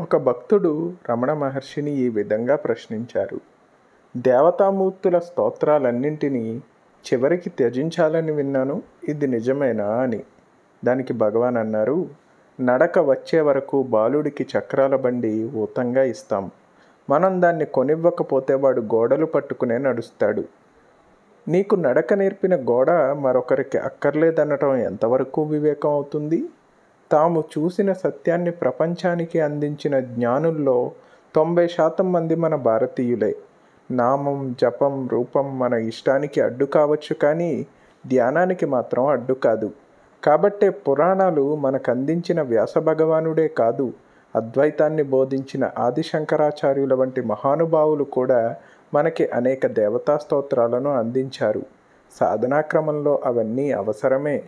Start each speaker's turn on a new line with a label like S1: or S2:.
S1: ఒక భక్తుడు రమణ మహర్షిని ఈ విధంగా ప్రశ్నించారు. దేవతామూర్తుల స్తోత్రాలన్నింటినీ చివరికి త్యజించాలని విన్నాను. ఇది నిజమేనా అని. దానికి భగవాన్ అన్నారు నడక వచ్చే వరకు బాలుడికి చక్రాల బండి ఊతంగా ఇస్తాం. మనం దాన్ని కొనివ్వకపోతే వాడు గోడలు పట్టుకునే నడుస్తాడు. నీకు నడక నేర్పిన గోడ మరొకరికి అక్కర్లేదనటం ఎంతవరకు వివేకం అవుతుంది? తాము చూసిన సత్యాన్ని ప్రపంచానికి అందించిన జ్ఞానుల్లో తొంభై శాతం మంది మన భారతీయులే. నామం జపం రూపం మన ఇష్టానికి అడ్డు కావచ్చు కానీ ధ్యానానికి మాత్రం అడ్డు కాదు. కాబట్టే పురాణాలు మనకు అందించిన వ్యాస భగవానుడే కాదు అద్వైతాన్ని బోధించిన ఆదిశంకరాచార్యుల వంటి మహానుభావులు కూడా మనకి అనేక దేవతా స్తోత్రాలను అందించారు. సాధనాక్రమంలో అవన్నీ అవసరమే.